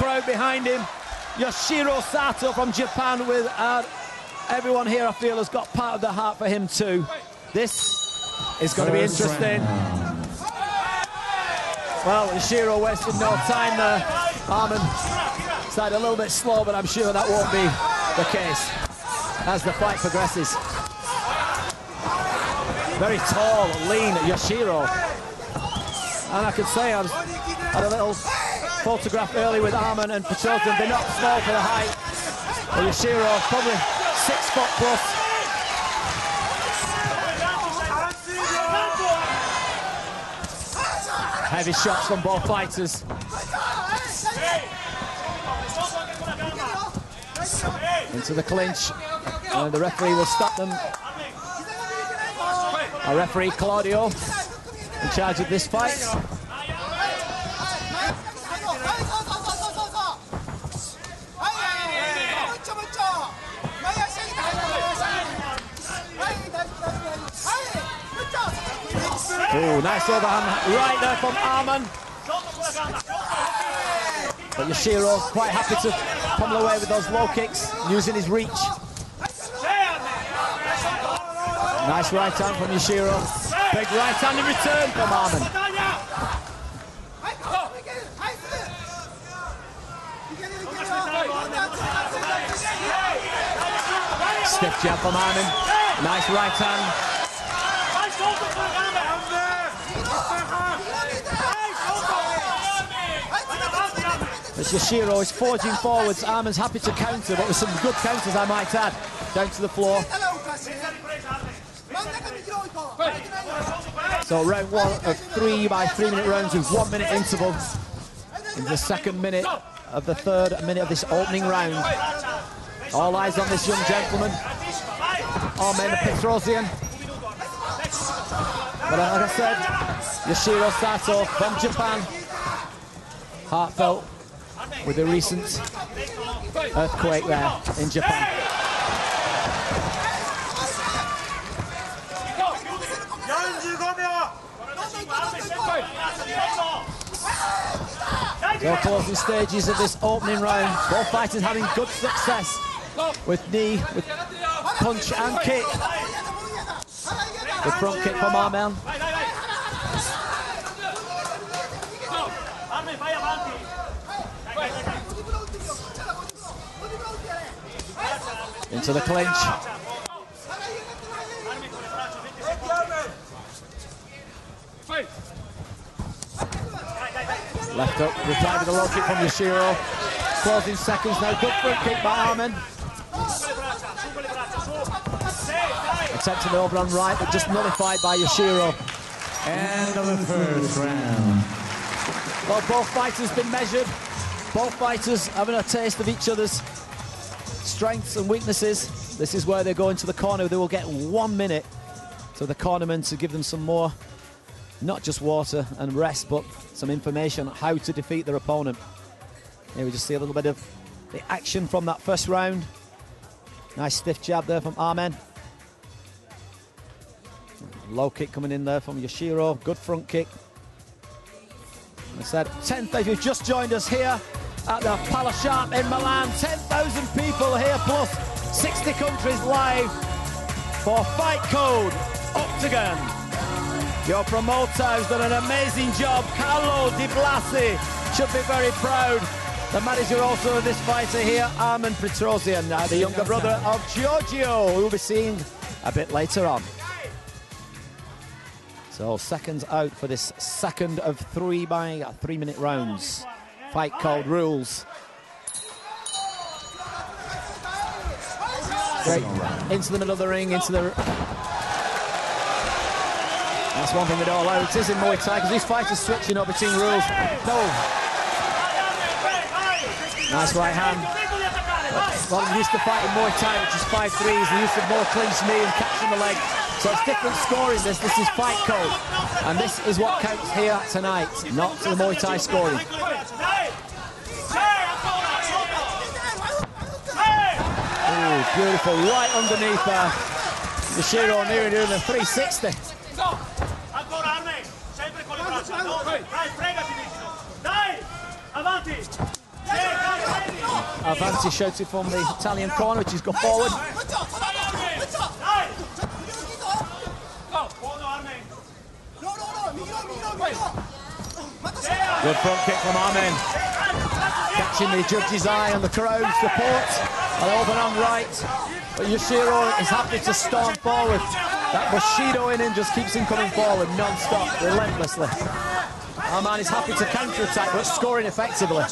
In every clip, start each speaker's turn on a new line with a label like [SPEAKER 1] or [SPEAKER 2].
[SPEAKER 1] crowd behind him. Yoshiro Sato from Japan with uh, everyone here, I feel, has got part of the heart for him too. This is going to be interesting. Well, Yoshiro wasted no time there. Armen started a little bit slow, but I'm sure that won't be the case as the fight progresses. Very tall, lean Yoshiro. And I could say I was had a little photograph early with Armen and Petrosyan. They're not small for the height. But Yoshiro probably six foot plus. Heavy shots from both fighters. Into the clinch. And the referee will stop them. Our referee, Claudio, in charge of this fight. Oh, nice overhand right there from Armen. But Yoshiro quite happy to pummel away with those low kicks, using his reach. Nice right hand from Yoshiro. Big right hand in return from Armen. Stiff jab from Armen. Nice right hand. As Yoshiro is forging forwards, Armen's happy to counter, but with some good counters, I might add, down to the floor. So round one of three by three minute rounds with one minute interval. In the second minute of the third minute of this opening round. All eyes on this young gentleman. Armen Petrosyan. But like I said, Yoshiro Sato from Japan. Heartfelt with the recent earthquake there in Japan. So closing stages of this opening round. Both fighters having good success with knee, with punch and kick. The front kick from Armen. Into the clinch. Left up, reply with a low kick from Yoshiro. Closing seconds now, good front kick by Armen. Attempting the overrun right, but just nullified by Yoshiro.
[SPEAKER 2] End of the first round.
[SPEAKER 1] Well, both fighters been measured. Both fighters having a taste of each other's strengths and weaknesses. This is where they go into the corner. They will get one minute to the cornerman to give them some more, not just water and rest, but some information on how to defeat their opponent. Here we just see a little bit of the action from that first round. Nice stiff jab there from Armen. Low kick coming in there from Yoshiro. Good front kick. I said 10th, if you've just joined us here at the PalaSharp in Milan, 10,000 people here plus 60 countries live for Fight Code Oktagon. Your promoter has done an amazing job. Carlo Di Blasi should be very proud. The manager also of this fighter here, Armen Petrosyan, uh, the younger brother of Giorgio, who we'll be seeing a bit later on. So seconds out for this second of three by three minute rounds. Fight code rules. Great. Into the middle of the ring, into the... That's one thing they don't allow. It is in Muay Thai because these fighters switching up between rules. No. Nice right hand. Well, I'm used to fighting Muay Thai, which is 5-3s. They're used to more clinch knee and catching the leg. So it's different scoring this. This is fight code. And this is what counts here tonight, not the Muay Thai scoring. Ooh, beautiful. Right underneath uh, the Shiro nearly doing a 360.
[SPEAKER 3] Dai, fregati, dai, avanti.
[SPEAKER 1] Avanti Shoti from the Italian corner, which is go forward. Good front kick from Armen. Catching the judge's eye and the crowd support. And over on right. But Yoshiro is happy to storm forward. That Bushido in him just keeps him coming forward non-stop, relentlessly. Armen is happy to counter-attack, but scoring effectively.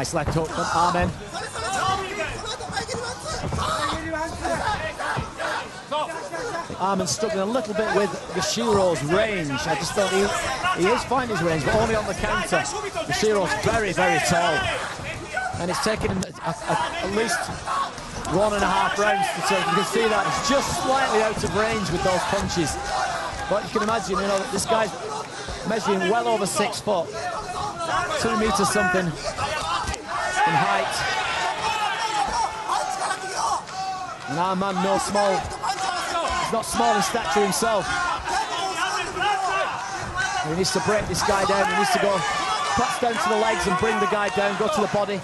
[SPEAKER 1] Nice left hook from struggling a little bit with Yoshiro's range. I just thought he, he is finding his range, but only on the counter. Yoshiro's very, very tall. And it's taken him a, a, at least one and a half rounds to take. You can see that it's just slightly out of range with those punches. But you can imagine, you know, this guy's measuring well over six foot. Two meters something in height. And Armen, no small, he's not small in stature himself. He needs to break this guy down. He needs to go cuts down to the legs and bring the guy down, go to the body.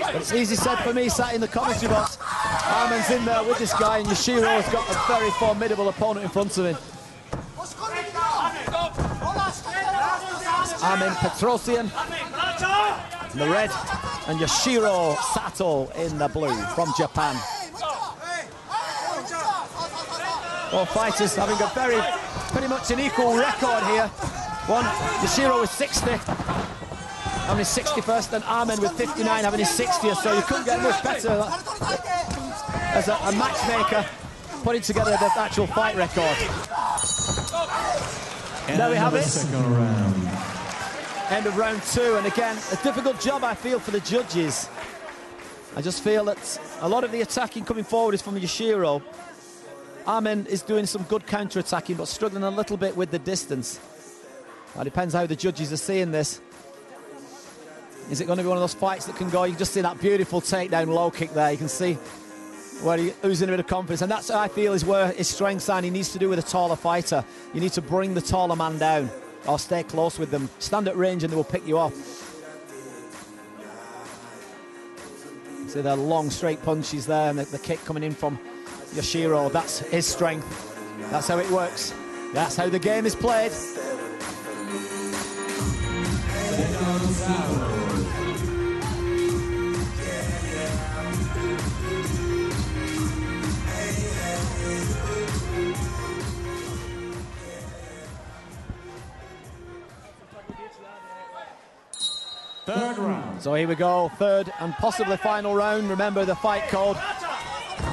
[SPEAKER 1] But it's easy said for me, sat in the commentary box. Armen's in there with this guy, and Yoshiro has got a very formidable opponent in front of him. Armen Petrosyan in the red, and Yoshiro Sato in the blue from Japan. Both fighters having a very, pretty much an equal record here. One, Yoshiro with 60, having his 61st, and Armen with 59, having his 60th, so you couldn't get much better as a, a matchmaker putting together the actual fight record.
[SPEAKER 2] And
[SPEAKER 1] There we have it. End of round two, and again, a difficult job I feel for the judges. I just feel that a lot of the attacking coming forward is from Yoshiro. Armen is doing some good counter-attacking, but struggling a little bit with the distance. It depends how the judges are seeing this. Is it going to be one of those fights that can go? You can just see that beautiful takedown low kick there. You can see where he losing a bit of confidence, and that's I feel is where his strengths are. He needs to do with a taller fighter. You need to bring the taller man down, or stay close with them. Stand at range, and they will pick you off. See the long straight punches there, and the, the kick coming in from Yoshiro. That's his strength. That's how it works. That's how the game is played.
[SPEAKER 2] Third mm. round.
[SPEAKER 1] So here we go, third and possibly final round. Remember the fight code.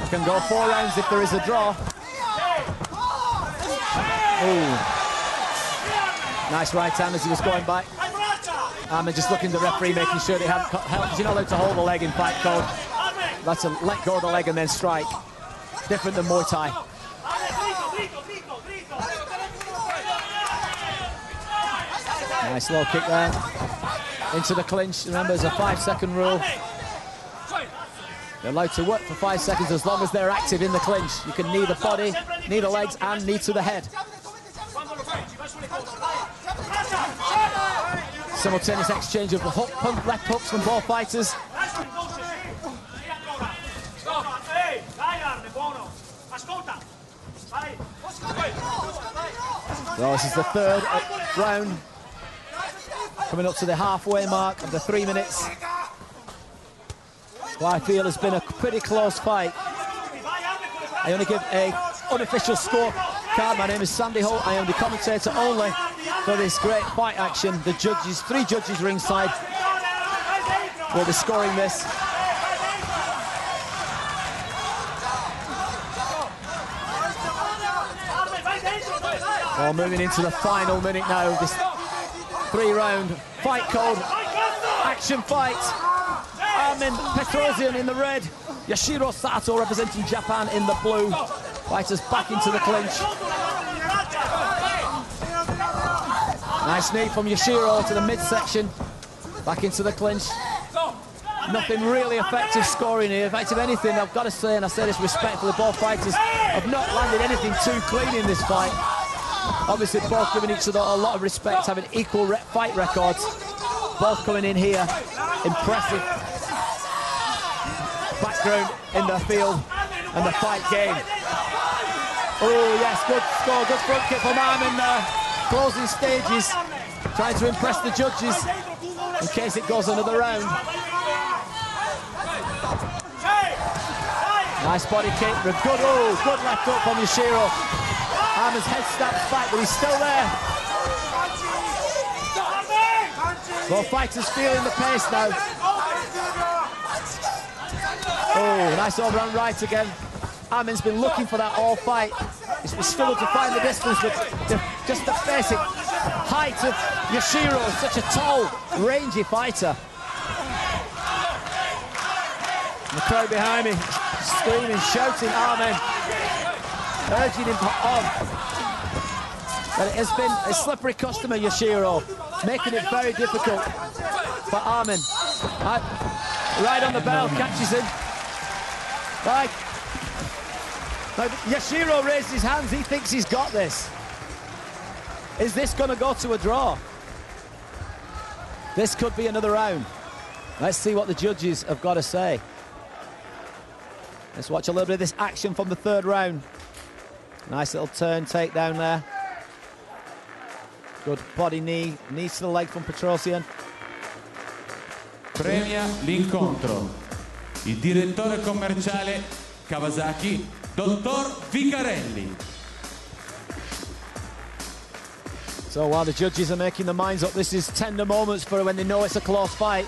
[SPEAKER 1] Can go four rounds if there is a draw. Ooh. Nice right hand as he was going back. And just looking at the referee, making sure they hadn't cut help. You're not allowed to hold the leg in fight code. That's a let go of the leg and then strike. Different than Muay Thai. Nice low kick there. Into the clinch. Remember, there's a five second rule. They're allowed to work for five seconds as long as they're active in the clinch. You can knee the body, knee the legs, and knee to the head. Simultaneous exchange of the hook, pump, left hooks from both fighters. So this is the third round. Coming up to the halfway mark of the three minutes. What I feel has been a pretty close fight. I only give a unofficial score card. My name is Sandy Holt. I am the commentator only for this great fight action. The judges, three judges ringside, will be scoring this. Well, moving into the final minute now of this three-round fight code action fight. Armen Petrosyan in the red, Yashiro Sato representing Japan in the blue. Fighters back into the clinch. Nice knee from Yoshiro to the midsection. Back into the clinch. Nothing really effective scoring here. Effective anything, I've got to say, and I say this respectfully, both fighters have not landed anything too clean in this fight. Obviously, both giving each other a lot of respect, having equal re fight records. Both coming in here, impressive background in the field and the fight game. Oh, yes, good score, good front kick from Armen there. Uh, closing stages, trying to impress the judges in case it goes another round. Nice body kick, good, oh, good left hook from Yoshiro. Armen's head snaps back, but he's still there. Both fighters feeling the pace now. Oh, nice overhand right again. Armen's been looking for that all fight. He's struggled to find the distance, but just the basic height of Yoshiro, such a tall, rangy fighter. And the crowd behind me, screaming, shouting, Armen, urging him on. But it has been a slippery customer, Yoshiro, making it very difficult for Armen. Right on the bell, catches him. Right. Now, Yoshiro raised his hands. He thinks he's got this. Is this going to go to a draw? This could be another round. Let's see what the judges have got to say. Let's watch a little bit of this action from the third round. Nice little turn, takedown there. Good body knee, knees to the leg from Petrosyan.
[SPEAKER 2] Premia l'incontro il direttore commerciale Kawasaki, Dottor Vicarelli.
[SPEAKER 1] So while the judges are making their minds up, this is tender moments for when they know it's a close fight.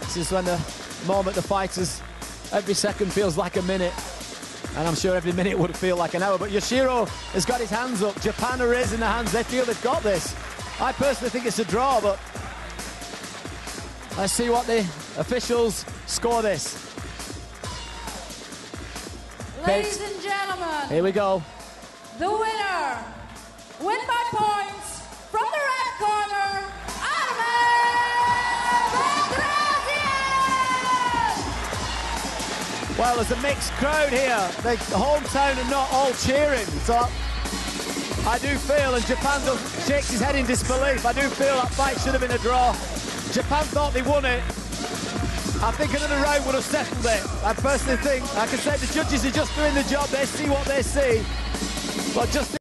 [SPEAKER 1] This is when the moment the fighters, every second feels like a minute. And I'm sure every minute would feel like an hour. But Yoshiro has got his hands up. Japan are raising their hands. They feel they've got this. I personally think it's a draw, but let's see what the officials score this.
[SPEAKER 3] Ladies and gentlemen,
[SPEAKER 1] Here we go.
[SPEAKER 3] the winner, win by points
[SPEAKER 1] Well, there's a mixed crowd here. The hometown are not all cheering. So I do feel, and Japan shakes his head in disbelief, I do feel that fight should have been a draw. Japan thought they won it. I think another round would have settled it. I personally think, like I said, the judges are just doing the job. They see what they see. But just